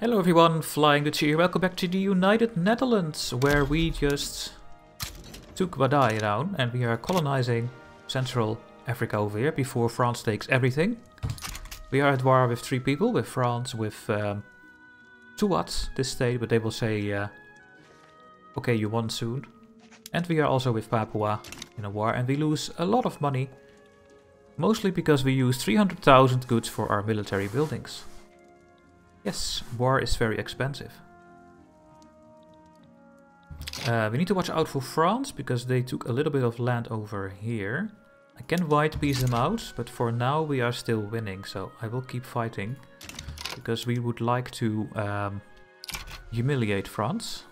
Hello everyone, Flying Dutch here. Welcome back to the United Netherlands, where we just took Wadai down and we are colonizing Central Africa over here before France takes everything. We are at war with three people, with France, with um, Tuat, this state, but they will say, uh, okay, you won soon. And we are also with Papua in a war and we lose a lot of money, mostly because we use 300,000 goods for our military buildings. Yes, war is very expensive. Uh, we need to watch out for France, because they took a little bit of land over here. I can white piece them out, but for now we are still winning, so I will keep fighting. Because we would like to um, humiliate France.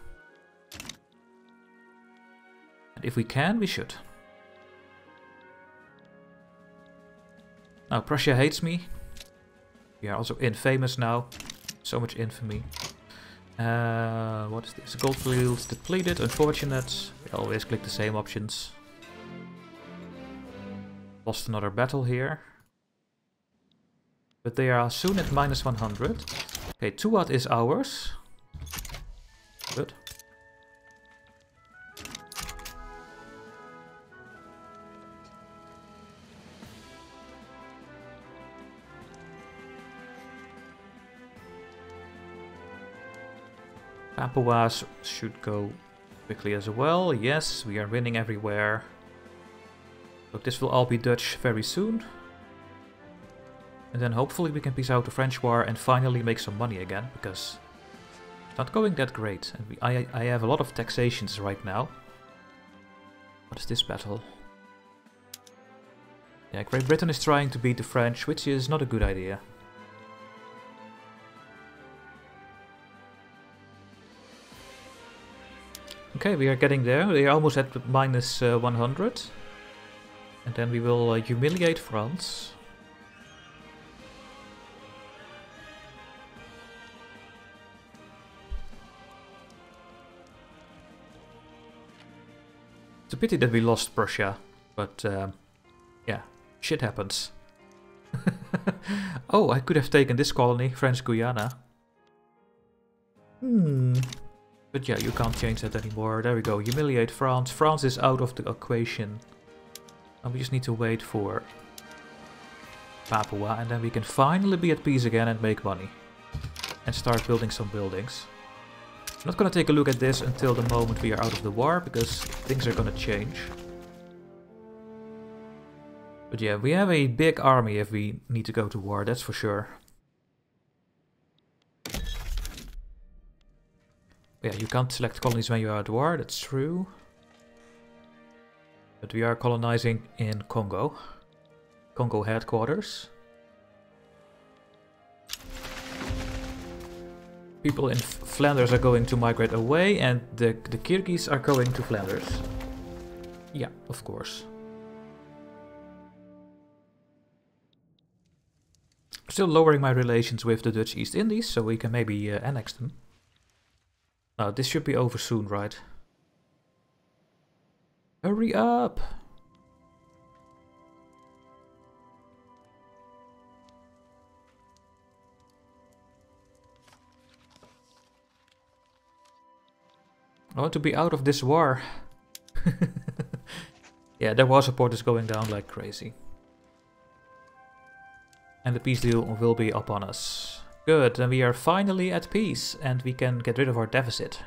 And if we can, we should. Now, Prussia hates me. We are also infamous now. So much infamy. Uh, what is this? Gold fields depleted, unfortunate. We always click the same options. Lost another battle here. But they are soon at minus 100. Okay, Tuat is ours. Good. Papuas should go quickly as well. Yes, we are winning everywhere. Look, this will all be Dutch very soon. And then hopefully we can peace out the French war and finally make some money again, because it's not going that great. And we, I, I have a lot of taxations right now. What is this battle? Yeah, Great Britain is trying to beat the French, which is not a good idea. Okay, we are getting there. We are almost at minus, uh, 100. And then we will uh, humiliate France. It's a pity that we lost Prussia, but um, yeah, shit happens. oh, I could have taken this colony, French Guiana. Hmm. But yeah, you can't change that anymore. There we go. Humiliate France. France is out of the equation. And we just need to wait for Papua. And then we can finally be at peace again and make money. And start building some buildings. I'm not gonna take a look at this until the moment we are out of the war. Because things are gonna change. But yeah, we have a big army if we need to go to war. That's for sure. Yeah, you can't select colonies when you are at war, that's true. But we are colonizing in Congo. Congo headquarters. People in Flanders are going to migrate away and the, the Kyrgyz are going to Flanders. Yeah, of course. Still lowering my relations with the Dutch East Indies, so we can maybe uh, annex them. This should be over soon, right? Hurry up! I want to be out of this war. yeah, their war support is going down like crazy. And the peace deal will be upon us. Good, then we are finally at peace and we can get rid of our deficit.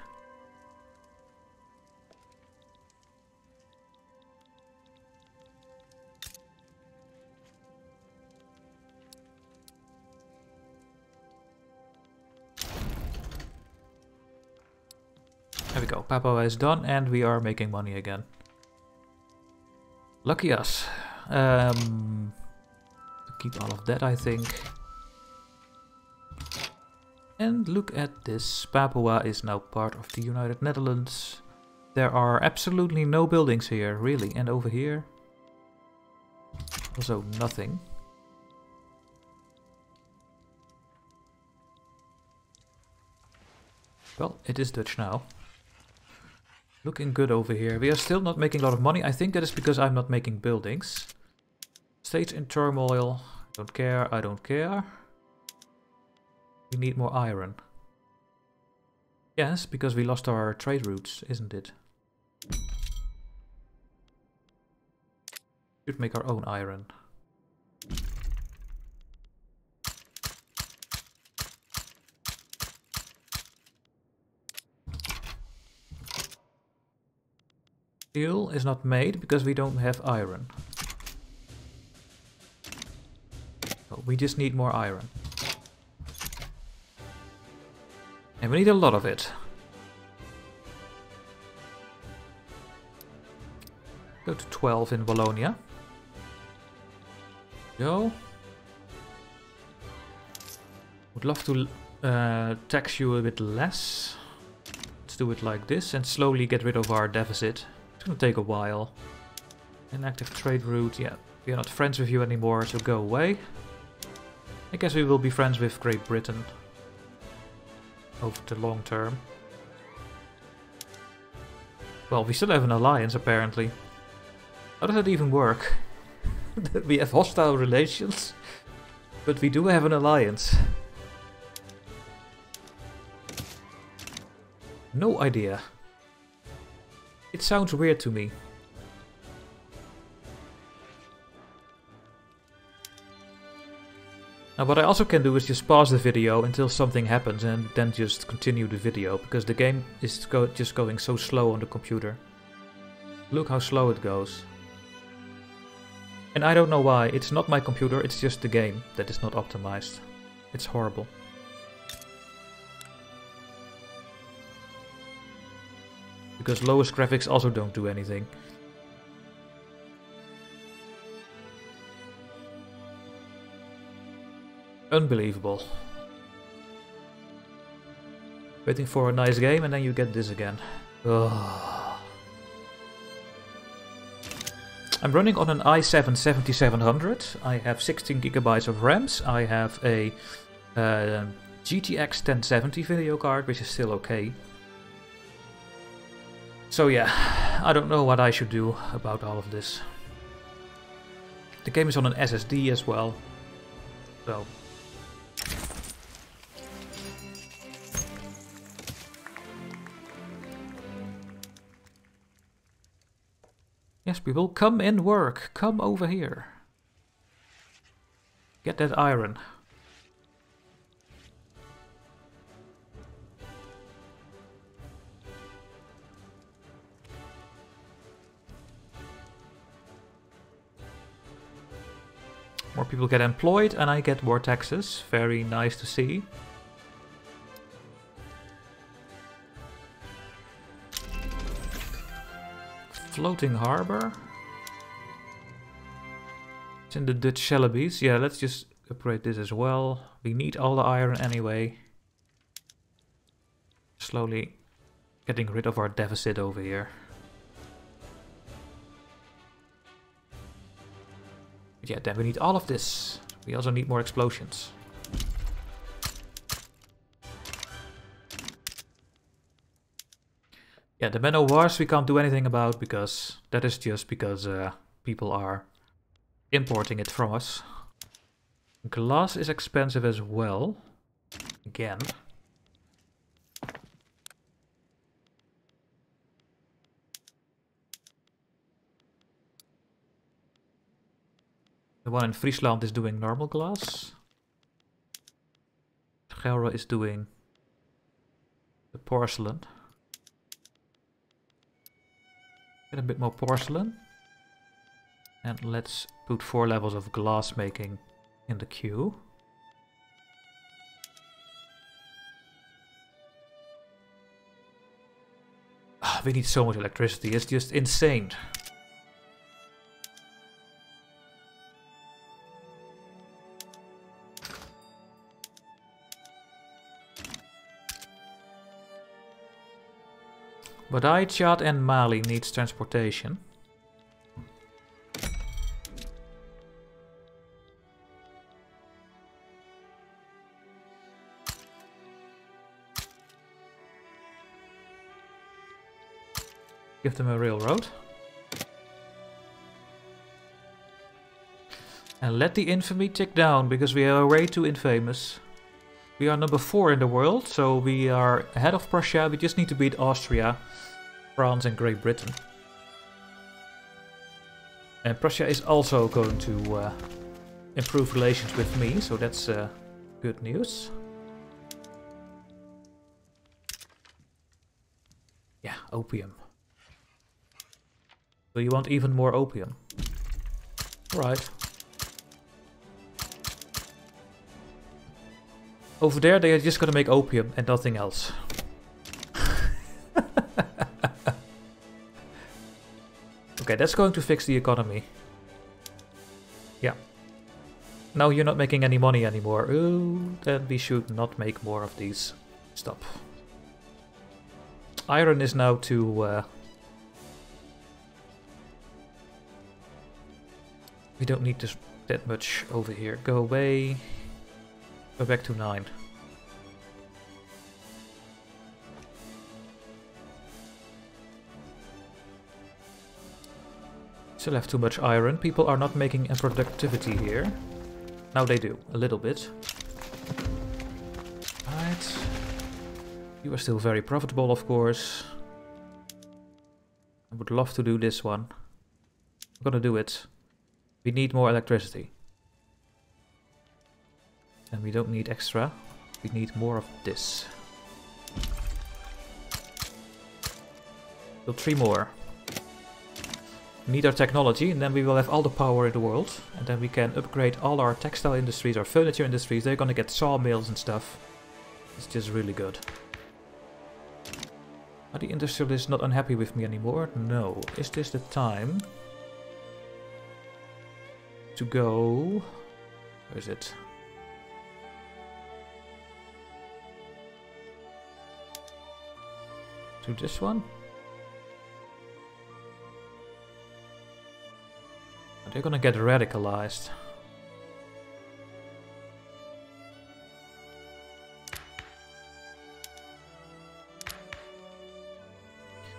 There we go, Papua is done and we are making money again. Lucky us. Um, keep all of that, I think. And look at this, Papua is now part of the United Netherlands. There are absolutely no buildings here, really. And over here, also nothing. Well, it is Dutch now. Looking good over here. We are still not making a lot of money. I think that is because I'm not making buildings. States in turmoil. Don't care, I don't care. We need more iron. Yes, because we lost our trade routes, isn't it? Should make our own iron. Steel is not made because we don't have iron. So we just need more iron. We need a lot of it. Go to 12 in Bologna. Go. Would love to uh, tax you a bit less. Let's do it like this and slowly get rid of our deficit. It's gonna take a while. Inactive trade route, yeah. We are not friends with you anymore, so go away. I guess we will be friends with Great Britain. Over the long term. Well, we still have an alliance, apparently. How does that even work? we have hostile relations, but we do have an alliance. No idea. It sounds weird to me. Now what I also can do is just pause the video until something happens and then just continue the video, because the game is go just going so slow on the computer. Look how slow it goes. And I don't know why, it's not my computer, it's just the game that is not optimized. It's horrible. Because lowest graphics also don't do anything. Unbelievable. Waiting for a nice game and then you get this again. Ugh. I'm running on an i7 7700. I have 16 gigabytes of RAMs. I have a uh, GTX 1070 video card, which is still okay. So yeah, I don't know what I should do about all of this. The game is on an SSD as well. So Yes, people, come and work. Come over here. Get that iron. More people get employed and I get more taxes. Very nice to see. Floating harbor. It's in the Dutch Celebes. Yeah, let's just upgrade this as well. We need all the iron anyway. Slowly getting rid of our deficit over here. But yeah, then we need all of this. We also need more explosions. Yeah, the Man Wars we can't do anything about because that is just because uh, people are importing it from us. Glass is expensive as well. Again. The one in Friesland is doing normal glass. Gelre is doing the porcelain. Get a bit more porcelain. And let's put four levels of glass making in the queue. Ah, we need so much electricity, it's just insane. Wadai, Chad and Mali needs transportation. Give them a railroad. And let the infamy tick down, because we are way too infamous. We are number 4 in the world, so we are ahead of Prussia. We just need to beat Austria, France and Great Britain. And Prussia is also going to uh, improve relations with me, so that's uh, good news. Yeah, opium. So you want even more opium? Right. Over there they are just gonna make opium and nothing else. okay, that's going to fix the economy. Yeah. Now you're not making any money anymore. Ooh, then we should not make more of these. Stop. Iron is now to... Uh, we don't need this that much over here. Go away. Go back to 9. Still have too much iron. People are not making a productivity here. Now they do, a little bit. Right. You are still very profitable, of course. I would love to do this one. I'm gonna do it. We need more electricity. And we don't need extra. We need more of this. Build three more. Need our technology and then we will have all the power in the world. And then we can upgrade all our textile industries, our furniture industries. They're gonna get sawmills and stuff. It's just really good. Are the industrialists not unhappy with me anymore? No. Is this the time to go... Where is it? To this one? They're gonna get radicalized.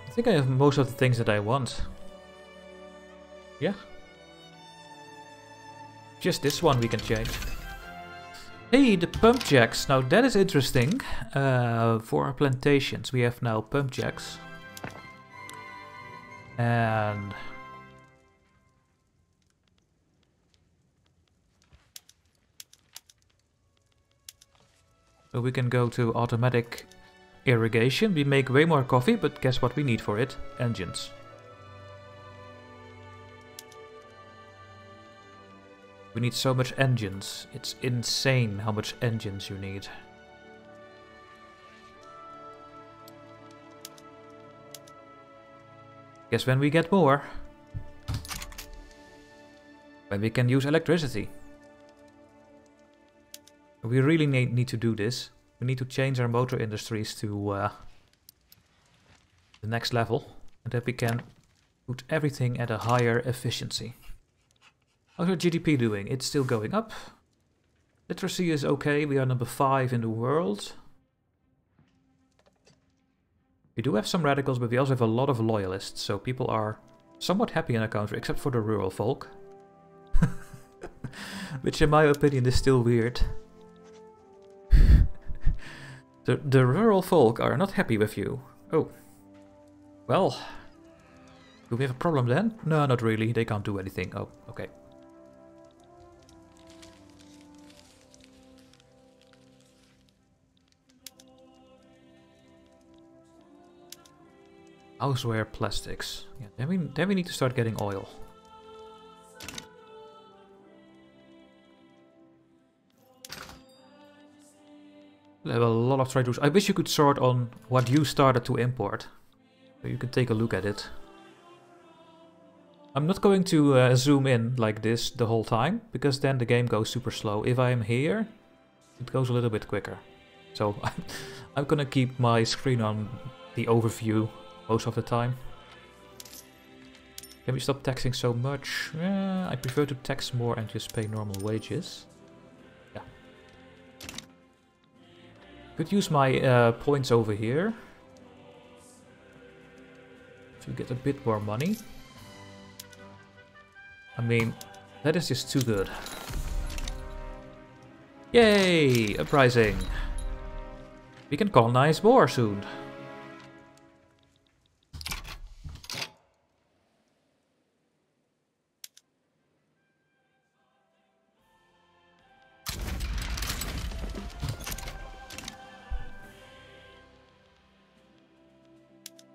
I think I have most of the things that I want. Yeah. Just this one we can change. Hey, the pump jacks. Now that is interesting. Uh, for our plantations, we have now pump jacks. And... So we can go to automatic Irrigation, we make way more coffee, but guess what we need for it? Engines. We need so much engines. It's insane how much engines you need. Guess when we get more? When we can use electricity. We really need, need to do this. We need to change our motor industries to uh, the next level. And that we can put everything at a higher efficiency. How's our GDP doing? It's still going up. Literacy is okay. We are number 5 in the world. We do have some radicals, but we also have a lot of loyalists. So people are somewhat happy in our country, except for the rural folk. Which in my opinion is still weird. The, the rural folk are not happy with you. Oh. Well. Do we have a problem then? No, not really. They can't do anything. Oh, okay. Houseware plastics. Yeah, then we then we need to start getting oil. We have a lot of trade routes. I wish you could sort on what you started to import. You can take a look at it. I'm not going to uh, zoom in like this the whole time, because then the game goes super slow. If I am here, it goes a little bit quicker. So I'm gonna keep my screen on the overview most of the time. Can we stop taxing so much? Uh, I prefer to tax more and just pay normal wages. Could use my uh, points over here. To get a bit more money. I mean, that is just too good. Yay! Uprising. We can colonize more soon.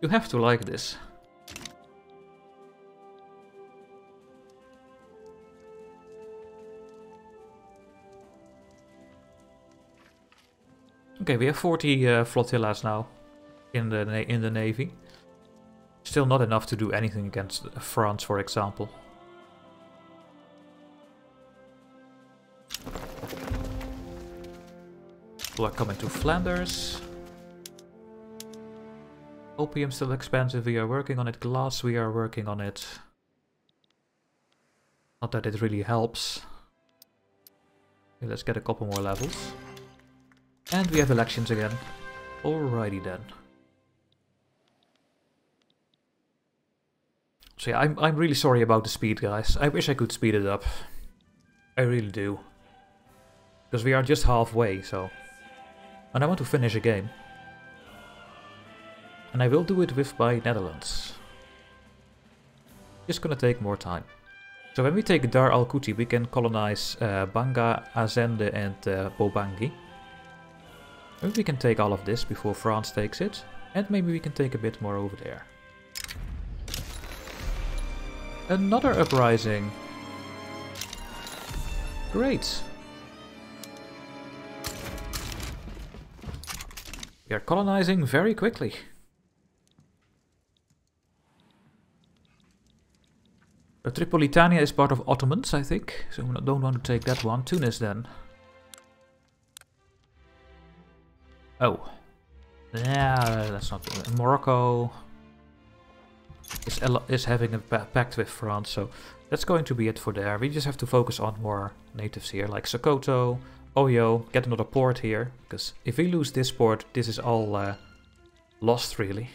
You have to like this. Okay, we have 40 uh, flotillas now in the in the navy. Still not enough to do anything against France, for example. People are coming to Flanders. Opium still expensive, we are working on it. Glass, we are working on it. Not that it really helps. Okay, let's get a couple more levels. And we have elections again. Alrighty then. So yeah, I'm, I'm really sorry about the speed, guys. I wish I could speed it up. I really do. Because we are just halfway, so... And I want to finish a game. And I will do it with my Netherlands. Just gonna take more time. So when we take Dar al Kuti, we can colonize uh, Banga, Azende and uh, Bobangi. Maybe we can take all of this before France takes it. And maybe we can take a bit more over there. Another uprising. Great. We are colonizing very quickly. Uh, Tripolitania is part of Ottomans, I think, so don't want to take that one. Tunis then. Oh. Yeah, that's not... Morocco is, is having a pact with France, so that's going to be it for there. We just have to focus on more natives here, like Sokoto, Oyo, get another port here, because if we lose this port, this is all uh, lost, really.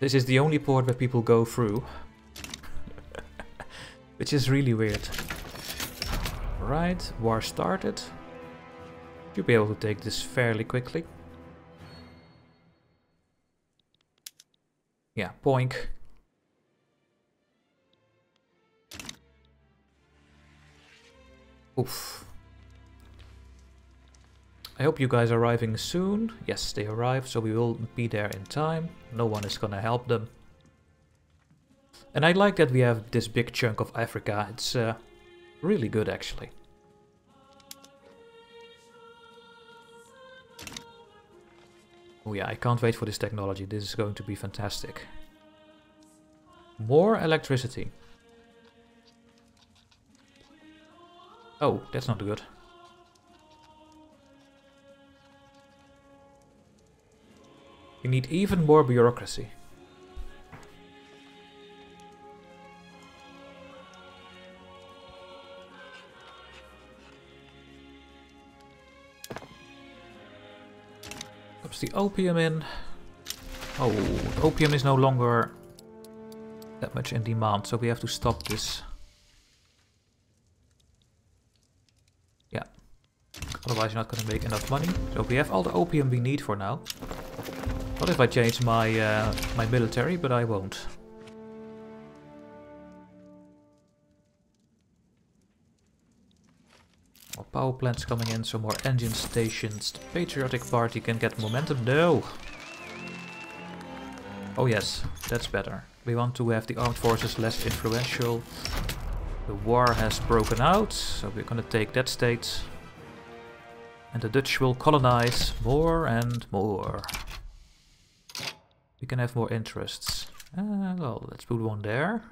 This is the only port where people go through. Which is really weird. Right, war started. Should be able to take this fairly quickly. Yeah, poink. Oof. I hope you guys are arriving soon. Yes, they arrive, so we will be there in time. No one is gonna help them. And I like that we have this big chunk of Africa. It's uh, really good, actually. Oh yeah, I can't wait for this technology. This is going to be fantastic. More electricity. Oh, that's not good. We need even more bureaucracy. Puts the opium in. Oh, opium is no longer that much in demand, so we have to stop this. Yeah. Otherwise you're not going to make enough money. So we have all the opium we need for now. What if I change my uh, my military, but I won't. More power plants coming in, some more engine stations. The Patriotic Party can get momentum. No! Oh yes, that's better. We want to have the armed forces less influential. The war has broken out, so we're gonna take that state. And the Dutch will colonize more and more. We can have more interests. Uh, well, let's put one there.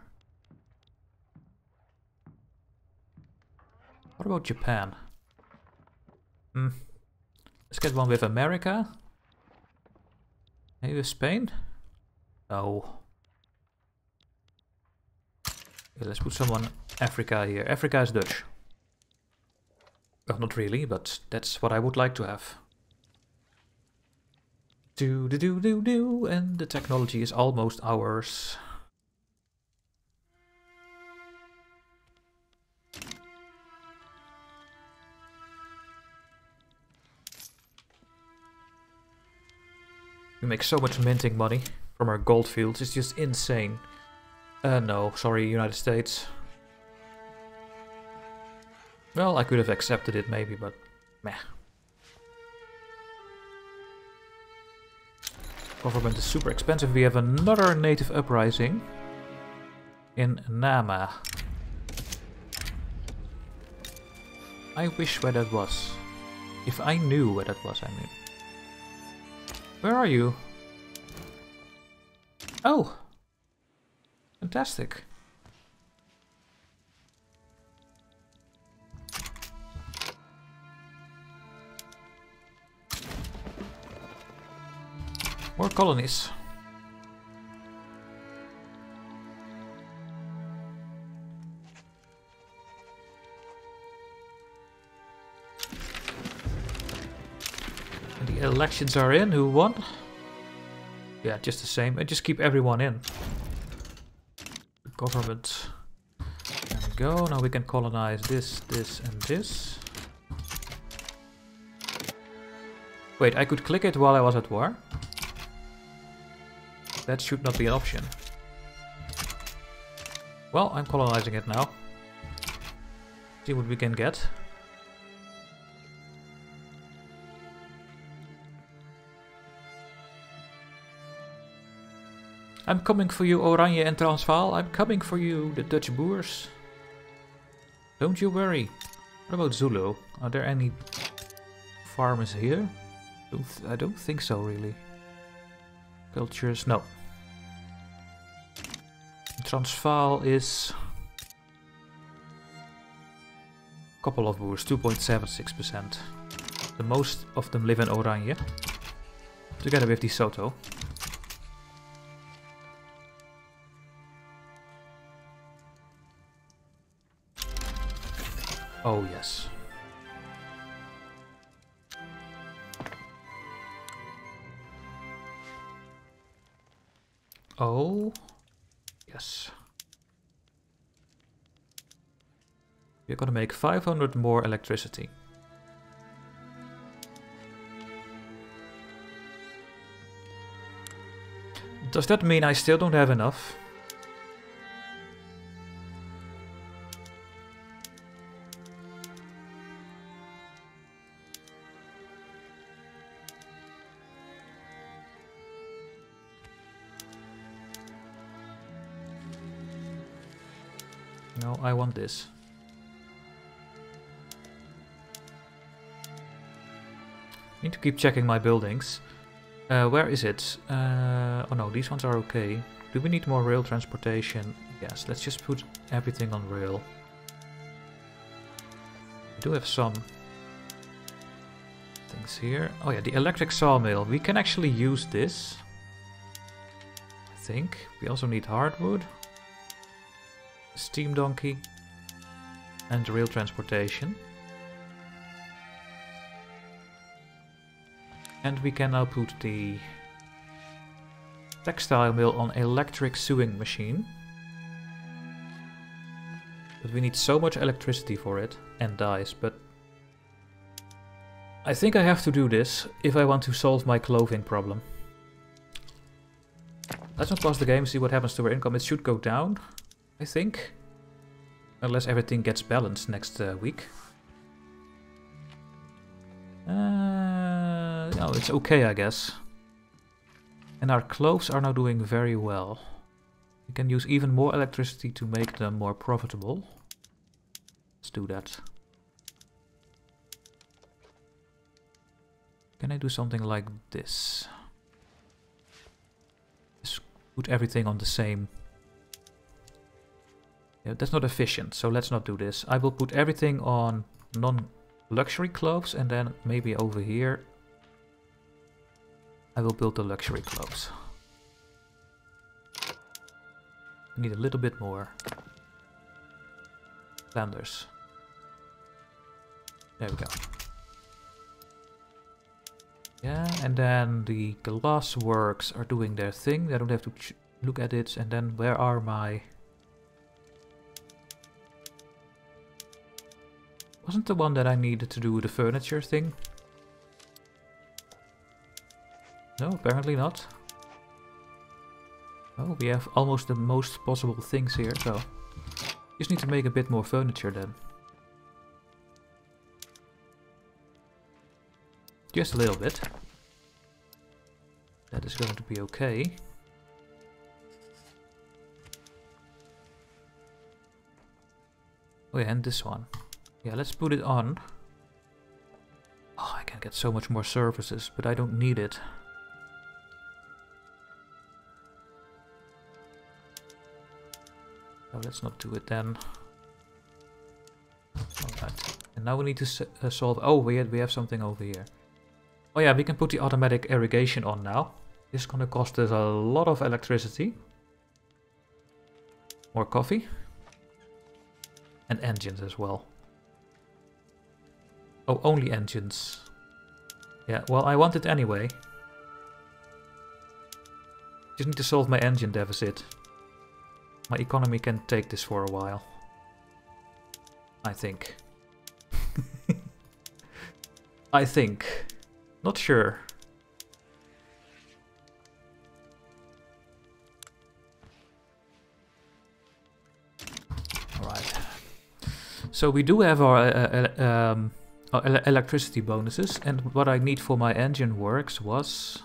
What about Japan? Hmm. Let's get one with America. Maybe with Spain? No. Okay, let's put someone Africa here. Africa is Dutch. Well, not really, but that's what I would like to have. Do do do do do, and the technology is almost ours. We make so much minting money from our gold fields, it's just insane. Uh, no, sorry, United States. Well, I could have accepted it maybe, but meh. Government is super expensive. We have another native uprising in Nama. I wish where that was. If I knew where that was, I mean. Where are you? Oh! Fantastic. More colonies. The elections are in. Who won? Yeah, just the same. And just keep everyone in. The government. There we go. Now we can colonize this, this, and this. Wait, I could click it while I was at war? That should not be an option. Well, I'm colonizing it now. See what we can get. I'm coming for you, Oranje and Transvaal. I'm coming for you, the Dutch Boers. Don't you worry. What about Zulu? Are there any farmers here? I don't think so, really. Cultures, no. Transvaal is... a couple of boers, 2.76%. The most of them live in Oranje. Together with the Sotho. Oh, yes. Oh, yes. We're gonna make 500 more electricity. Does that mean I still don't have enough? No, I want this. Need to keep checking my buildings. Uh, where is it? Uh, oh no, these ones are okay. Do we need more rail transportation? Yes, let's just put everything on rail. We do have some things here. Oh yeah, the electric sawmill. We can actually use this. I think. We also need hardwood steam donkey, and rail transportation. And we can now put the textile mill on electric sewing machine. But we need so much electricity for it, and dyes, but... I think I have to do this if I want to solve my clothing problem. Let's not pause the game, see what happens to our income. It should go down. I think. Unless everything gets balanced next uh, week. Uh, no, it's okay, I guess. And our clothes are now doing very well. We can use even more electricity to make them more profitable. Let's do that. Can I do something like this? Just put everything on the same yeah, that's not efficient, so let's not do this. I will put everything on non-luxury clothes and then maybe over here I will build the luxury clothes. I need a little bit more. Landers. There we go. Yeah, and then the glass works are doing their thing. I don't have to look at it. And then where are my Wasn't the one that I needed to do the furniture thing? No, apparently not. Oh, we have almost the most possible things here, so... Just need to make a bit more furniture then. Just a little bit. That is going to be okay. Oh yeah, and this one. Yeah, let's put it on. Oh, I can get so much more services, but I don't need it. Oh, let's not do it then. Alright. And now we need to uh, solve... Oh, we, we have something over here. Oh yeah, we can put the automatic irrigation on now. This is gonna cost us a lot of electricity. More coffee. And engines as well. Oh, only engines. Yeah, well, I want it anyway. Just need to solve my engine deficit. My economy can take this for a while. I think. I think. Not sure. Alright. So we do have our uh, uh, um, Oh, electricity bonuses, and what I need for my engine works was...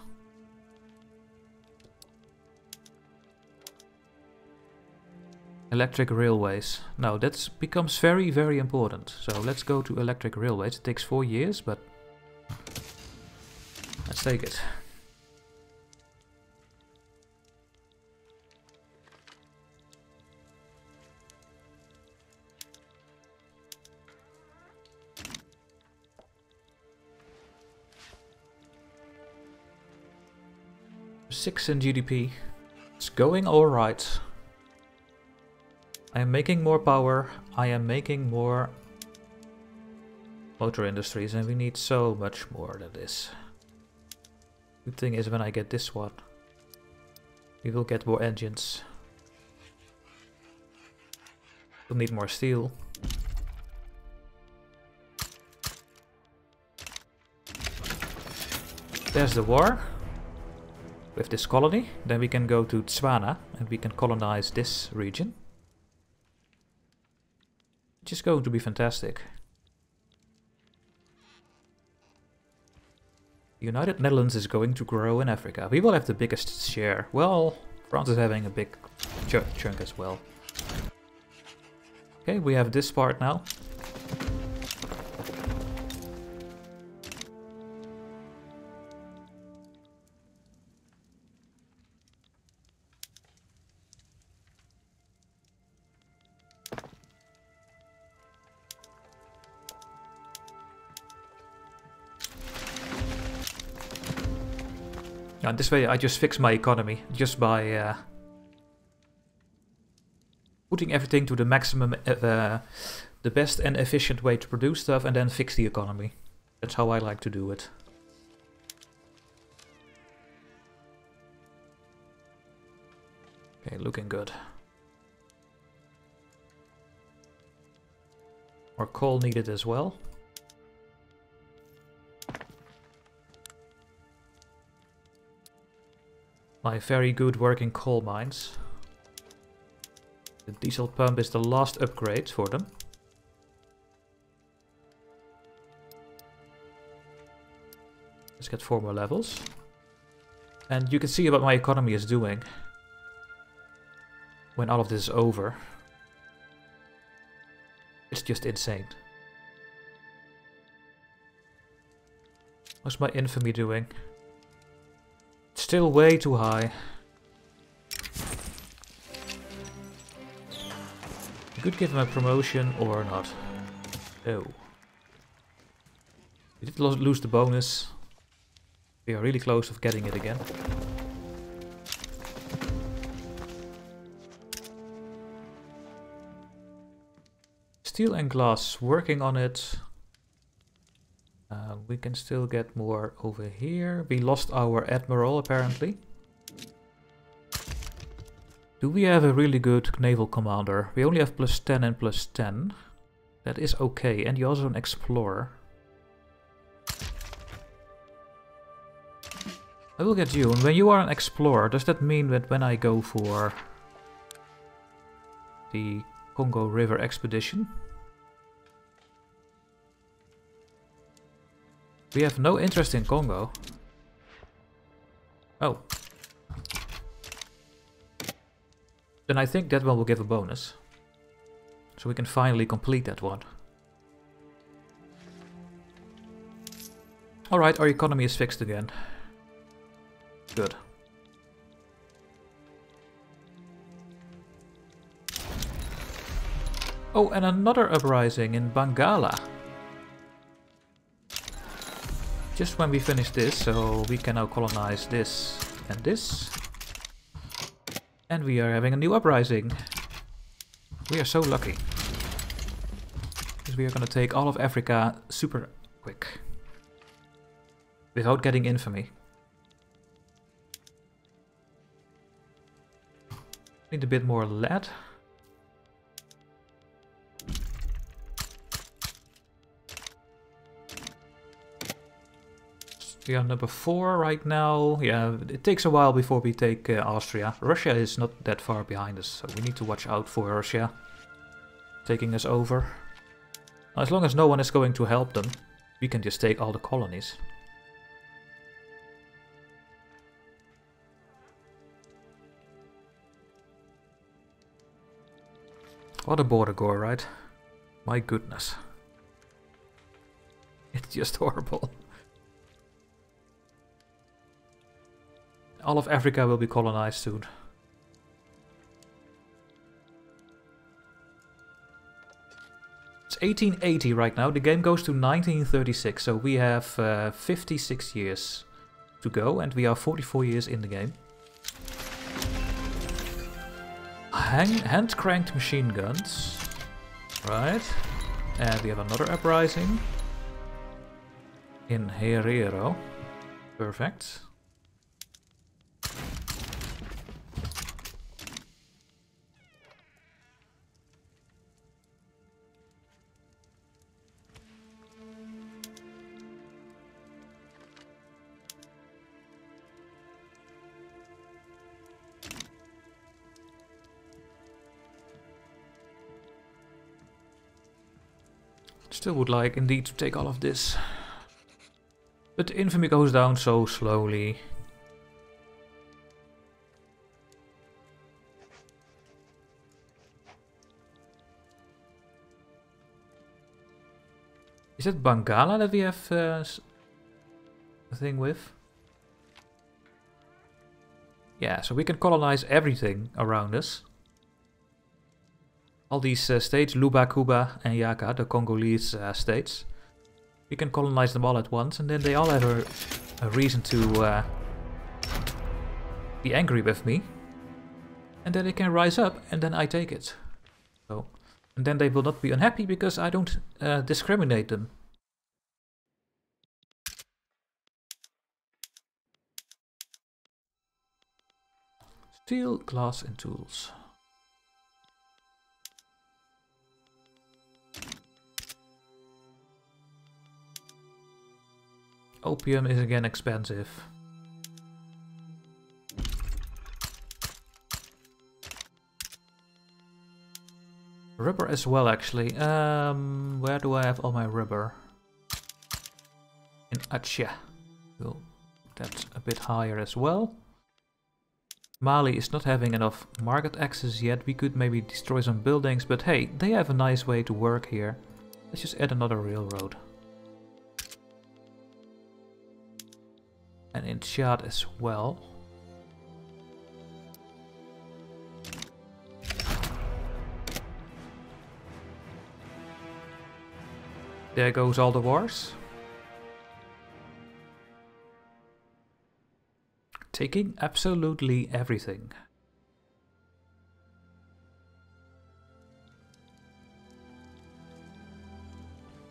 Electric railways. Now that becomes very, very important. So let's go to electric railways. It takes four years, but let's take it. Six in GDP. It's going alright. I am making more power. I am making more motor industries and we need so much more than this. Good thing is when I get this one, we will get more engines. We'll need more steel. There's the war with this colony. Then we can go to Tswana and we can colonize this region. Which is going to be fantastic. United Netherlands is going to grow in Africa. We will have the biggest share. Well, France is having a big ch chunk as well. Okay, we have this part now. And this way I just fix my economy just by uh, putting everything to the maximum, uh, the best and efficient way to produce stuff and then fix the economy. That's how I like to do it. Okay, looking good. More coal needed as well. My very good working coal mines. The diesel pump is the last upgrade for them. Let's get four more levels. And you can see what my economy is doing when all of this is over. It's just insane. What's my infamy doing? Still way too high. You could give him a promotion or not. Oh. We did lose the bonus. We are really close of getting it again. Steel and glass, working on it. We can still get more over here. We lost our admiral apparently. Do we have a really good naval commander? We only have plus 10 and plus 10. That is okay. And you're also an explorer. I will get you. And when you are an explorer, does that mean that when I go for the Congo River expedition, we have no interest in Congo? Oh. Then I think that one will give a bonus. So we can finally complete that one. Alright, our economy is fixed again. Good. Oh, and another uprising in Bangala. Just when we finish this, so we can now colonize this and this. And we are having a new uprising. We are so lucky. Because we are gonna take all of Africa super quick. Without getting infamy. Need a bit more lead. We are number 4 right now. Yeah, it takes a while before we take uh, Austria. Russia is not that far behind us, so we need to watch out for Russia taking us over. As long as no one is going to help them, we can just take all the colonies. What a border gore, right? My goodness. It's just horrible. All of Africa will be colonized soon. It's 1880 right now. The game goes to 1936, so we have uh, 56 years to go, and we are 44 years in the game. hand-cranked machine guns. Right. And we have another uprising. In Herero. Perfect. Still would like indeed to take all of this. But infamy goes down so slowly. Is it Bangala that we have uh, a thing with? Yeah, so we can colonize everything around us all these uh, states, Luba, Kuba and Yaka, the Congolese uh, states. We can colonize them all at once and then they all have a, a reason to uh, be angry with me. And then they can rise up and then I take it. So, and then they will not be unhappy because I don't discriminate them. Steel, glass and tools. Opium is again expensive. Rubber as well, actually. Um, where do I have all my rubber? In Aceh. Well, that's a bit higher as well. Mali is not having enough market access yet. We could maybe destroy some buildings, but hey, they have a nice way to work here. Let's just add another railroad. And in Chad as well. There goes all the wars. Taking absolutely everything.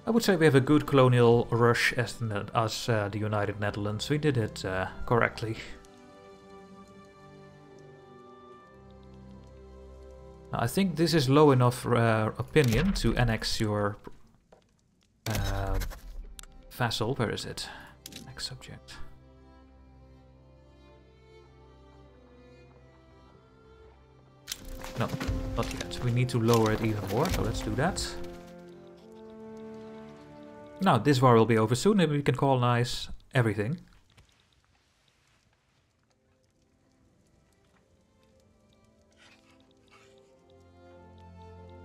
I would say we have a good colonial rush as the, as, uh, the United Netherlands. We did it uh, correctly. I think this is low enough uh, opinion to annex your uh, vassal. Where is it? Next subject. No, not yet. We need to lower it even more, so let's do that. Now, this war will be over soon and we can colonize everything.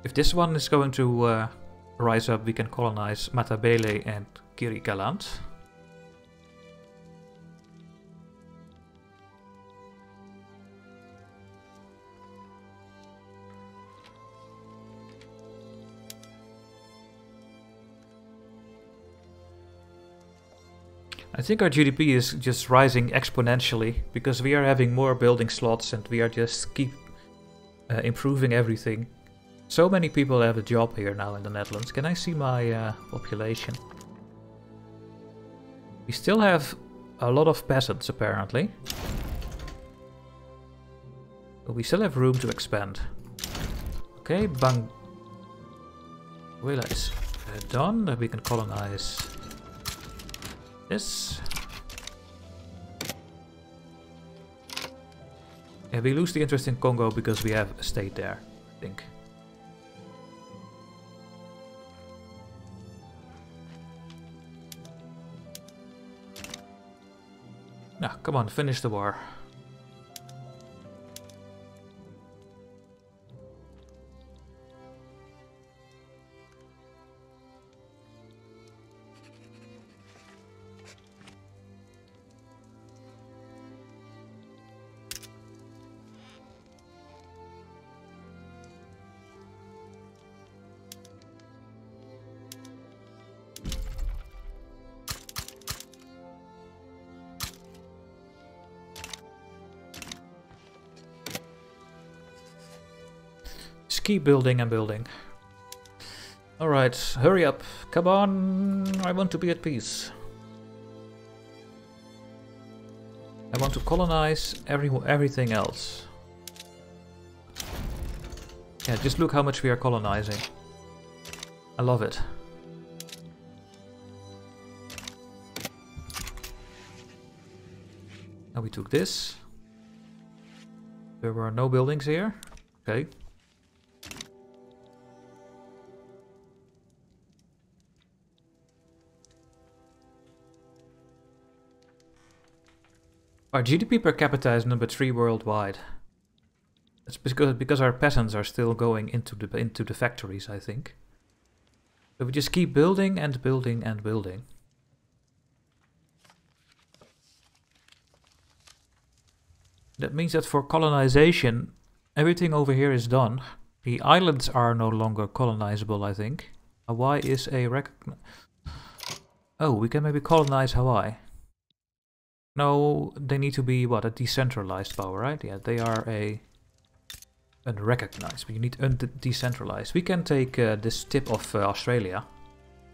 If this one is going to uh, rise up, we can colonize Matabele and Griqualand. I think our GDP is just rising exponentially because we are having more building slots and we are just keep uh, improving everything. So many people have a job here now in the Netherlands. Can I see my uh, population? We still have a lot of peasants apparently. But we still have room to expand. Okay, Bang... Willa is done. We can colonize this. Yeah, we lose the interest in Congo because we have a state there, I think. Now, come on, finish the war. Keep building and building. Alright, hurry up. Come on, I want to be at peace. I want to colonize every, everything else. Yeah, just look how much we are colonizing. I love it. Now we took this. There were no buildings here. Okay. Our GDP per capita is number three worldwide. That's because because our peasants are still going into the into the factories, I think. We just keep building and building and building. That means that for colonization, everything over here is done. The islands are no longer colonizable, I think. Hawaii is a rec... Oh, we can maybe colonize Hawaii. No, they need to be, what, a decentralized power, right? Yeah, they are a unrecognized, but you need decentralized. We can take uh, this tip of uh, Australia.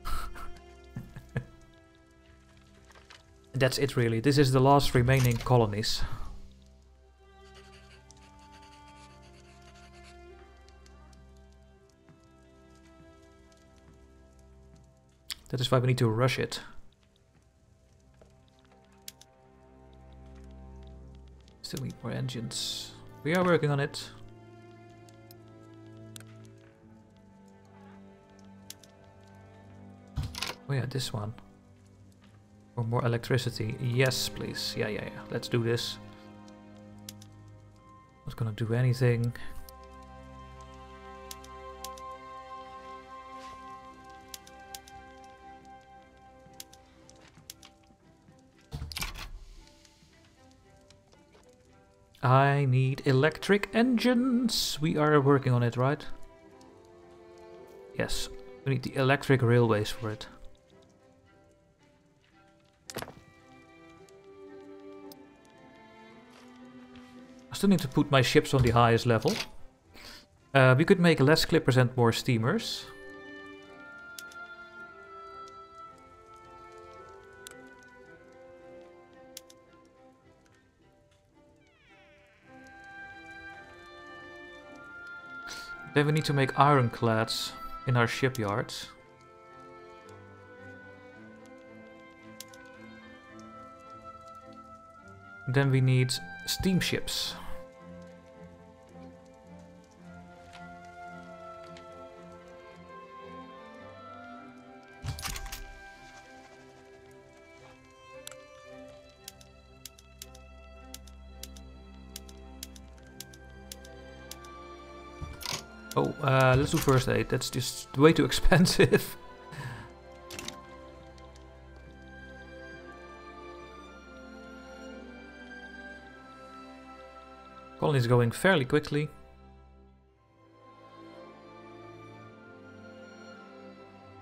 That's it really. This is the last remaining colonies. That is why we need to rush it. Still need more engines. We are working on it. Oh yeah, this one. For more electricity. Yes, please. Yeah, yeah, yeah. Let's do this. Not gonna do anything. I need electric engines. We are working on it, right? Yes, we need the electric railways for it. I still need to put my ships on the highest level. Uh, we could make less clippers and more steamers. Then we need to make ironclads in our shipyards. Then we need steamships. Uh, let's do first aid. That's just way too expensive. Colony is going fairly quickly.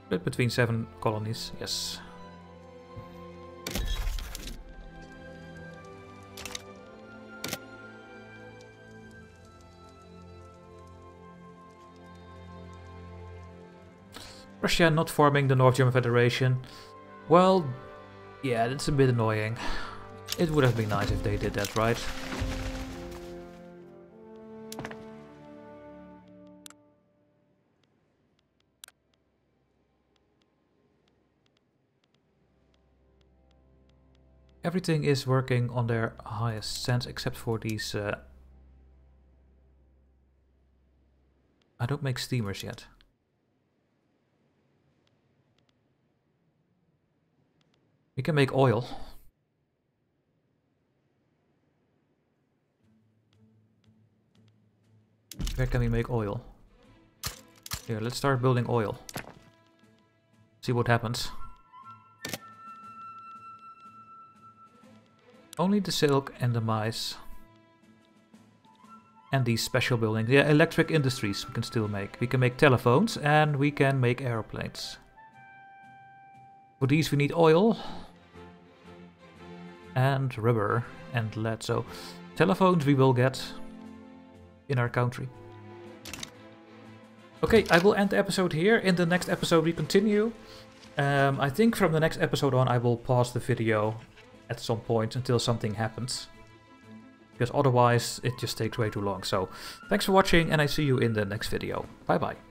Split between seven colonies, yes. Prussia not forming the North German Federation. Well, yeah, that's a bit annoying. It would have been nice if they did that, right? Everything is working on their highest sense except for these... Uh... I don't make steamers yet. We can make oil. Where can we make oil? Here, let's start building oil. See what happens. Only the silk and the mice. And these special buildings. Yeah, electric industries we can still make. We can make telephones and we can make aeroplanes. For these we need oil. And rubber and lead. So telephones we will get in our country. Okay, I will end the episode here. In the next episode we continue. Um, I think from the next episode on I will pause the video at some point until something happens. Because otherwise it just takes way too long. So thanks for watching and I see you in the next video. Bye bye.